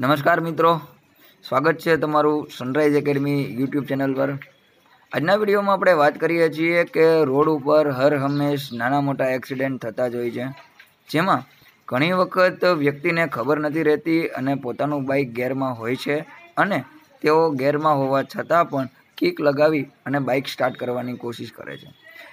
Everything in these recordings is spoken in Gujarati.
નમસ્કાર મિત્રો. સ્વાગત છે તમારું સનરાઈઝ એકેડમી યુટ્યુબ ચેનલ પર. આજના વિડીયોમાં આપણે વાત કરીએ છીએ કે રોડ ઉપર હર હંમેશ નાના મોટા એક્સિડન્ટ થતા જ હોય છે. જેમાં ઘણી વખત વ્યક્તિને ખબર નથી રહેતી અને પોતાનું બાઇક ગેરમાં હોય છે અને તેઓ ગેરમાં હોવા છતાં પણ કિક લગાવી અને બાઇક સ્ટાર્ટ કરવાની કોશિશ કરે છે.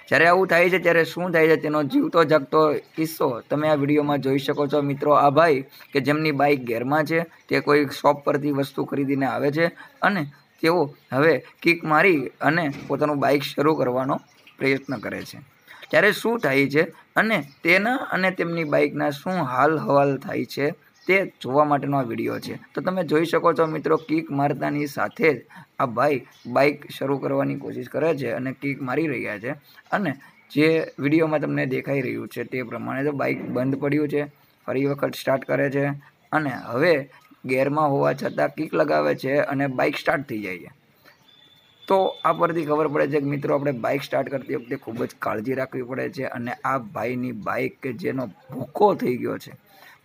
જ્યારે આવું થાય છે, ત્યારે શું થાય છે, તેનો જીવતો જાગતો કિસ્સો તમે આ વિડીયોમાં જોઈ શકો છો. મિત્રો, આ ભાઈ કે જેમની બાઇક ગેરમાં છે, તે કોઈ શોપ પરથી વસ્તુ ખરીદીને આવે છે અને તેઓ હવે કિક મારી અને પોતાનું બાઇક શરૂ કરવાનો પ્રયત્ન કરે છે. ત્યારે શું થાય છે અને તેના અને તેમની બાઇકના શું હાલ હવાલ થાય છે તે જોવા માટેનો આ વીડિયો છે. તો તમે જોઈ શકો છો મિત્રો, કિક મારતાની સાથે જ આ ભાઈ બાઇક શરૂ કરવાની કોશિશ કરે છે અને કિક મારી રહ્યા છે. અને જે વિડીયોમાં તમને દેખાઈ રહ્યું છે તે પ્રમાણે તો બાઇક બંધ પડ્યું છે, ફરી વખત સ્ટાર્ટ કરે છે અને હવે ગેરમાં હોવા છતાં કિક લગાવે છે અને બાઇક સ્ટાર્ટ થઈ જાય છે. તો આ પરથી ખબર પડે છે કે મિત્રો, આપણે બાઇક સ્ટાર્ટ કરતી વખતે ખૂબ જ કાળજી રાખવી પડે છે અને આ ભાઈની બાઇક કે જેનો ભૂકો થઈ ગયો છે.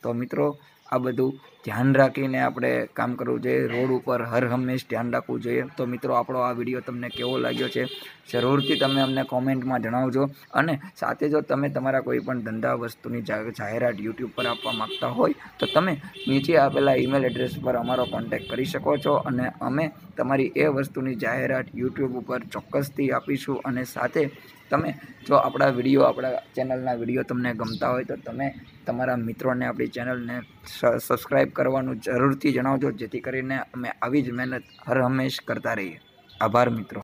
તો મિત્રો આ બધું ધ્યાન રાખીને આપણે કામ કરવું જોઈએ. રોડ ઉપર હર હંમેશ ધ્યાન રાખવું જોઈએ. તો મિત્રો, આપણો આ વીડિયો તમને કેવો લાગ્યો છે, જરૂરથી તમે અમને કોમેન્ટમાં જણાવજો. અને સાથે જો તમે તમારા કોઈ પણ ધંધા વસ્તુની જાહેરાત યુટ્યુબ પર આપવા માગતા હોય, તો તમે નીચે આપેલા ઈમેલ એડ્રેસ પર અમારો કોન્ટેક્ટ કરી શકો છો. અને અમે તમારી એ વસ્તુની જાહેરાત યુટ્યુબ ઉપર ચોક્કસથી આપીશું. અને સાથે તમે જો આપણા વીડિયો, આપણા ચેનલના વીડિયો તમને ગમતા હોય, તો તમે તમારા મિત્રોને, આપણી ચેનલને સબસ્ક્રાઈબ કરવાનું જરૂરથી જણાવજો, જેથી કરીને અમે આવી જ મહેનત હર હંમેશ કરતા રહીએ. આભાર મિત્રો.